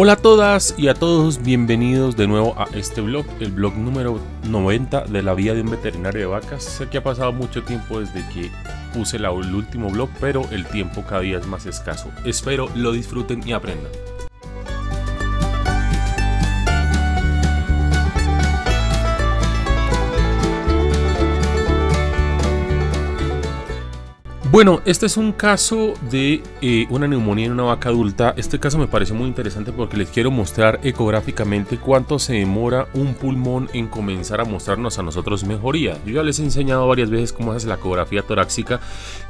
Hola a todas y a todos, bienvenidos de nuevo a este blog, el blog número 90 de la vida de un veterinario de vacas. Sé que ha pasado mucho tiempo desde que puse el último blog, pero el tiempo cada día es más escaso. Espero lo disfruten y aprendan. Bueno, este es un caso de eh, una neumonía en una vaca adulta. Este caso me parece muy interesante porque les quiero mostrar ecográficamente cuánto se demora un pulmón en comenzar a mostrarnos a nosotros mejoría. Yo ya les he enseñado varias veces cómo se hace la ecografía torácica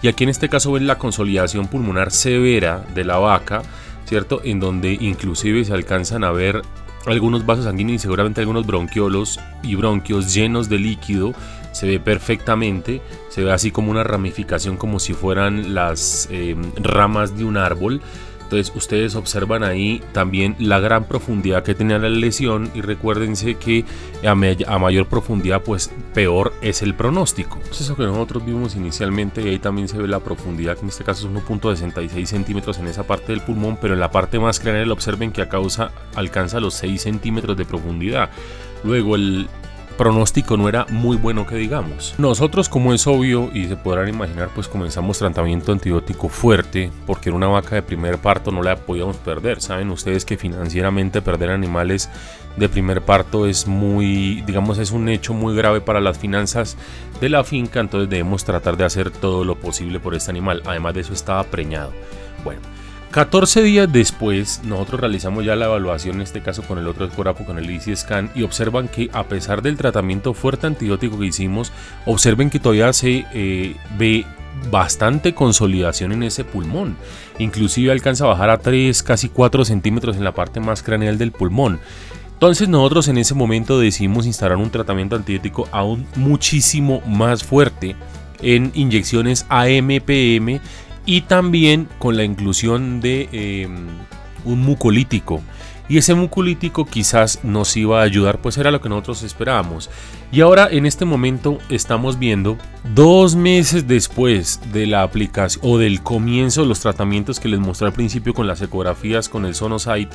y aquí en este caso ven la consolidación pulmonar severa de la vaca, ¿cierto? En donde inclusive se alcanzan a ver algunos vasos sanguíneos y seguramente algunos bronquiolos y bronquios llenos de líquido se ve perfectamente, se ve así como una ramificación como si fueran las eh, ramas de un árbol. Entonces ustedes observan ahí también la gran profundidad que tenía la lesión y recuérdense que a, mayor profundidad pues peor es el pronóstico. Es eso que nosotros vimos inicialmente y ahí también se ve la profundidad que en este caso es 1.66 centímetros en esa parte del pulmón pero en la parte más craneal observen que a causa alcanza los 6 centímetros de profundidad. Luego el, pronóstico no era muy bueno que digamos. Nosotros, como es obvio y se podrán imaginar, pues comenzamos tratamiento antibiótico fuerte porque en una vaca de primer parto no la podíamos perder. Saben ustedes que financieramente perder animales de primer parto es muy, digamos, es un hecho muy grave para las finanzas de la finca, entonces debemos tratar de hacer todo lo posible por este animal. Además de eso estaba preñado. Bueno, 14 días después, nosotros realizamos ya la evaluación, en este caso con el otro ecógrafo, con el IC scan, y observan que a pesar del tratamiento fuerte antibiótico que hicimos, observen que todavía se eh, ve bastante consolidación en ese pulmón. Inclusive alcanza a bajar a 3, casi 4 centímetros en la parte más craneal del pulmón. Entonces nosotros en ese momento decidimos instalar un tratamiento antibiótico aún muchísimo más fuerte en inyecciones AMPM y también con la inclusión de em, un mucolítico. Y ese mucolítico quizás nos iba a ayudar, pues era lo que nosotros esperábamos. Y ahora en este momento estamos viendo dos meses después de la aplicación o del comienzo de los tratamientos que les mostré al principio con las ecografías con el Sonosite.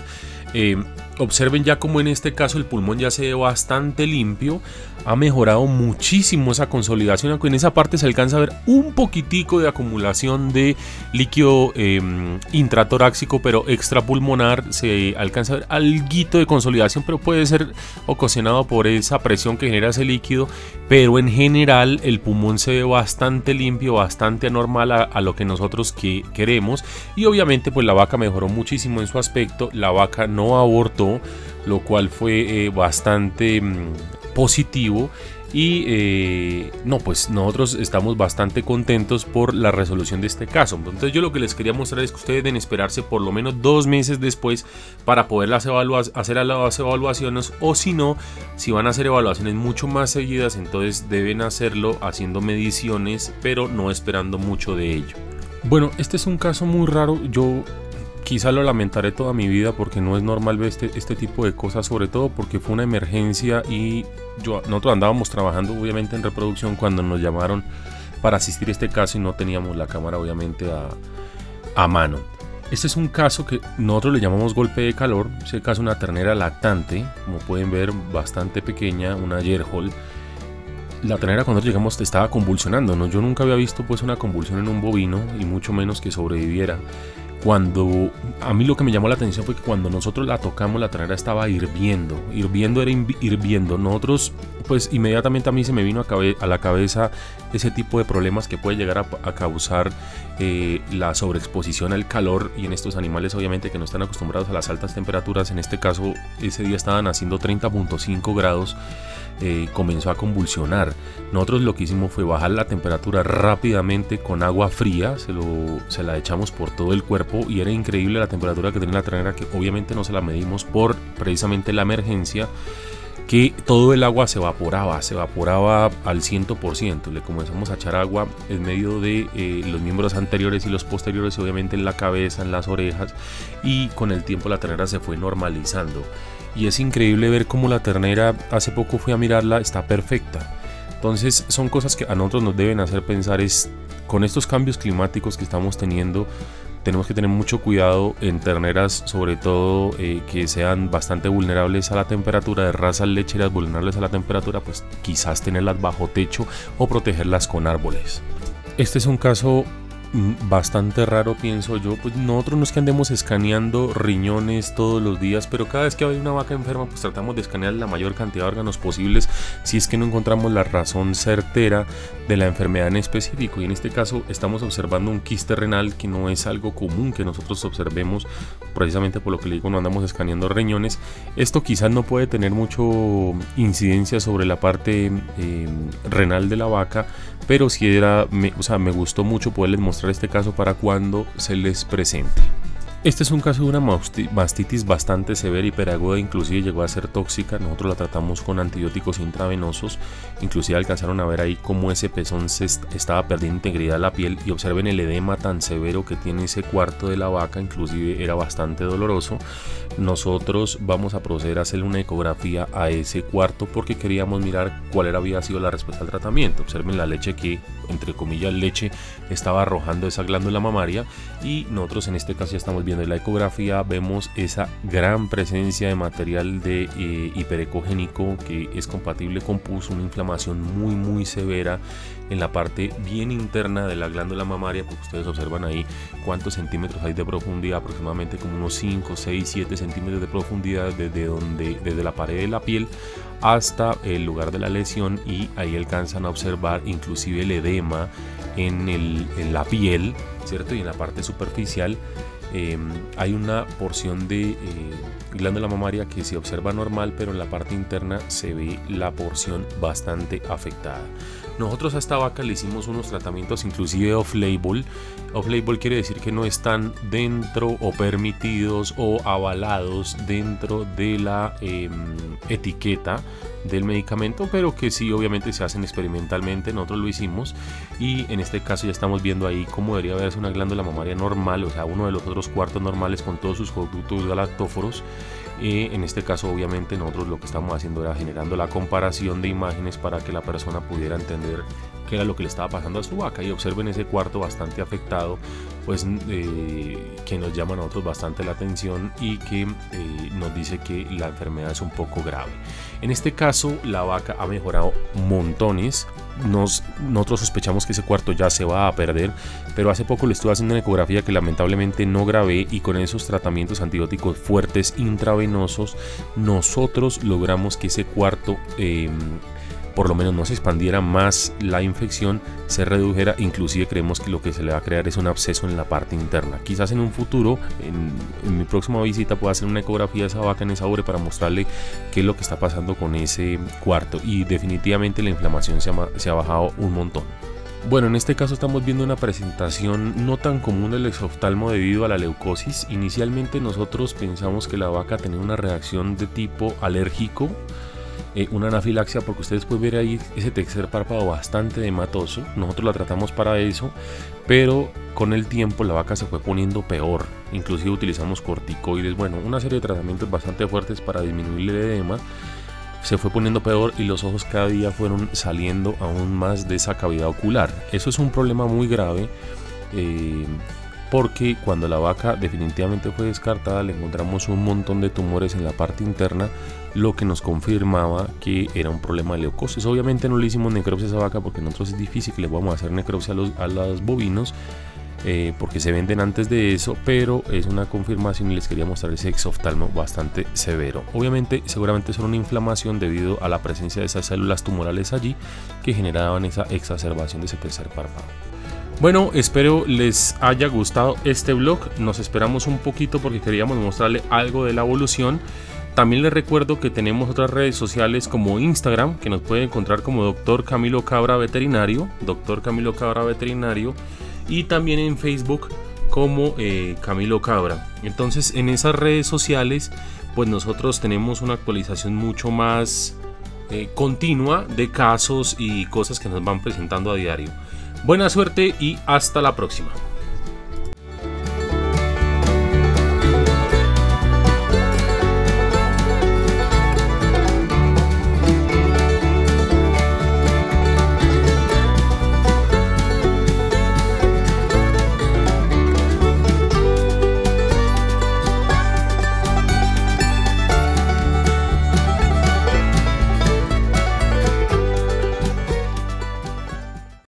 Eh, observen ya como en este caso el pulmón ya se ve bastante limpio ha mejorado muchísimo esa consolidación, en esa parte se alcanza a ver un poquitico de acumulación de líquido em, intratoráxico, pero extrapulmonar se alcanza a ver algo de consolidación, pero puede ser ocasionado por esa presión que genera ese líquido, pero en general el pulmón se ve bastante limpio, bastante anormal a, lo que nosotros que queremos. Y obviamente pues la vaca mejoró muchísimo en su aspecto, la vaca no abortó, lo cual fue eh, bastante mm, positivo y eh, no, pues nosotros estamos bastante contentos por la resolución de este caso. Entonces yo lo que les quería mostrar es que ustedes deben esperarse por lo menos dos meses después para poder las hacer las evaluaciones o si no, si van a hacer evaluaciones mucho más seguidas, entonces deben hacerlo haciendo mediciones pero no esperando mucho de ello. Bueno, este es un caso muy raro. Yo quizá lo lamentaré toda mi vida porque no es normal ver este, este, tipo de cosas, sobre todo porque fue una emergencia y nosotros andábamos trabajando obviamente en reproducción cuando nos llamaron para asistir a este caso y no teníamos la cámara obviamente a, mano. Este es un caso que nosotros le llamamos golpe de calor, es el caso de una ternera lactante, como pueden ver bastante pequeña, una Yerhol. La ternera cuando llegamos estaba convulsionando, yo nunca había visto pues una convulsión en un bovino y mucho menos que sobreviviera cuando a mí lo que me llamó la atención fue que cuando nosotros la tocamos la ternera estaba hirviendo, hirviendo era hirviendo. Nosotros pues inmediatamente a mí se me vino a, la cabeza ese tipo de problemas que puede llegar a, causar eh, la sobreexposición al calor y en estos animales obviamente que no están acostumbrados a las altas temperaturas, en este caso ese día estaban haciendo 30.5 grados eh, comenzó a convulsionar. Nosotros lo que hicimos fue bajar la temperatura rápidamente con agua fría, se, lo, se la echamos por todo el cuerpo y era increíble la temperatura que tenía la ternera que obviamente no se la medimos por precisamente la emergencia que todo el agua se evaporaba, se evaporaba al 100%. Le comenzamos a echar agua en medio de eh, los miembros anteriores y los posteriores, obviamente en la cabeza, en las orejas, y con el tiempo la ternera se fue normalizando y es increíble ver cómo la ternera, hace poco fui a mirarla, está perfecta. Entonces son cosas que a nosotros nos deben hacer pensar es con estos cambios climáticos que estamos teniendo, tenemos que tener mucho cuidado en terneras, sobre todo eh, que sean bastante vulnerables a la temperatura, de razas lecheras vulnerables a la temperatura, pues quizás tenerlas bajo techo o protegerlas con árboles. Este es un caso bastante raro, pienso yo. Pues nosotros no es que andemos escaneando riñones todos los días, pero cada vez que hay una vaca enferma, pues tratamos de escanear la mayor cantidad de órganos posibles si es que no encontramos la razón certera de la enfermedad en específico. Y en este caso estamos observando un quiste renal que no es algo común que nosotros observemos, precisamente por lo que le digo, no andamos escaneando riñones. Esto quizás no puede tener mucho incidencia sobre la parte eh, renal de la vaca, pero si era, o sea, me gustó mucho poderles mostrar este caso para cuando se les presente. Este es un caso de una mastitis bastante severa y peraguda, inclusive llegó a ser tóxica. Nosotros la tratamos con antibióticos intravenosos. Inclusive alcanzaron a ver ahí cómo ese pezón estaba perdiendo integridad de la piel y observen el edema tan severo que tiene ese cuarto de la vaca, inclusive era bastante doloroso. Nosotros vamos a proceder a hacerle una ecografía a ese cuarto porque queríamos mirar cuál había sido la respuesta al tratamiento. Observen la leche que, entre comillas, leche estaba arrojando esa glándula mamaria y nosotros en este caso ya estamos viendo en la ecografía vemos esa gran presencia de material de eh, hiperecogénico que es compatible con pus, una inflamación muy muy severa en la parte bien interna de la glándula mamaria, porque ustedes observan ahí cuántos centímetros hay de profundidad, aproximadamente como unos 5, 6, 7 centímetros de profundidad desde, donde, desde la pared de la piel hasta el lugar de la lesión y ahí alcanzan a observar inclusive el edema en, el, en la piel, ¿cierto? Y en la parte superficial Em, hay una porción de eh, glándula mamaria que se observa normal, pero en la parte interna se ve la porción bastante afectada. Nosotros a esta vaca le hicimos unos tratamientos inclusive off-label. Off-label quiere decir que no están dentro o permitidos o avalados dentro de la em, etiqueta del medicamento, pero que sí obviamente se hacen experimentalmente, nosotros lo hicimos y en este caso ya estamos viendo ahí cómo debería verse una glándula mamaria normal, o sea, uno de los otros cuartos normales con todos sus conductos galactóforos. Y en este caso obviamente nosotros lo que estamos haciendo era generando la comparación de imágenes para que la persona pudiera entender era lo que le estaba pasando a su vaca y observen ese cuarto bastante afectado pues eh, que nos llama a nosotros bastante la atención y que eh, nos dice que la enfermedad es un poco grave. En este caso la vaca ha mejorado montones. Nos, nosotros sospechamos que ese cuarto ya se va a perder, pero hace poco le estuve haciendo una ecografía que lamentablemente no grabé y con esos tratamientos antibióticos fuertes intravenosos nosotros logramos que ese cuarto em, por lo menos no se expandiera más la infección, se redujera, inclusive creemos que lo que se le va a crear es un absceso en la parte interna. Quizás en un futuro, en, mi próxima visita, pueda hacer una ecografía de esa vaca en esa ubre para mostrarle qué es lo que está pasando con ese cuarto y definitivamente la inflamación se ha, se ha bajado un montón. Bueno, en este caso estamos viendo una presentación no tan común del exoftalmo debido a la leucosis. Inicialmente nosotros pensamos que la vaca tenía una reacción de tipo alérgico eh, una anafilaxia porque ustedes pueden ver ahí ese tercer párpado bastante hematoso. Nosotros la tratamos para eso, pero con el tiempo la vaca se fue poniendo peor. Inclusive utilizamos corticoides, bueno, una serie de tratamientos bastante fuertes para disminuir el edema. Se fue poniendo peor y los ojos cada día fueron saliendo aún más de esa cavidad ocular. Eso es un problema muy grave. Eh, porque cuando la vaca definitivamente fue descartada le encontramos un montón de tumores en la parte interna, lo que nos confirmaba que era un problema de leucosis. Obviamente no le hicimos necropsia a esa vaca porque nosotros es difícil que le vamos a hacer necropsia a los, bovinos. Eh, porque se venden antes de eso, pero es una confirmación y les quería mostrar ese exoftalmo bastante severo. Obviamente, seguramente son una inflamación debido a la presencia de esas células tumorales allí que generaban esa exacerbación de ese tercer párpado. Bueno, espero les haya gustado este vlog. Nos esperamos un poquito porque queríamos mostrarle algo de la evolución. También les recuerdo que tenemos otras redes sociales como Instagram, que nos pueden encontrar como Dr. Camilo Cabra Veterinario, Dr. Camilo Cabra Veterinario, y también en Facebook como eh, Camilo Cabra. Entonces en esas redes sociales, pues nosotros tenemos una actualización mucho más eh, continua de casos y cosas que nos van presentando a diario. Buena suerte y hasta la próxima.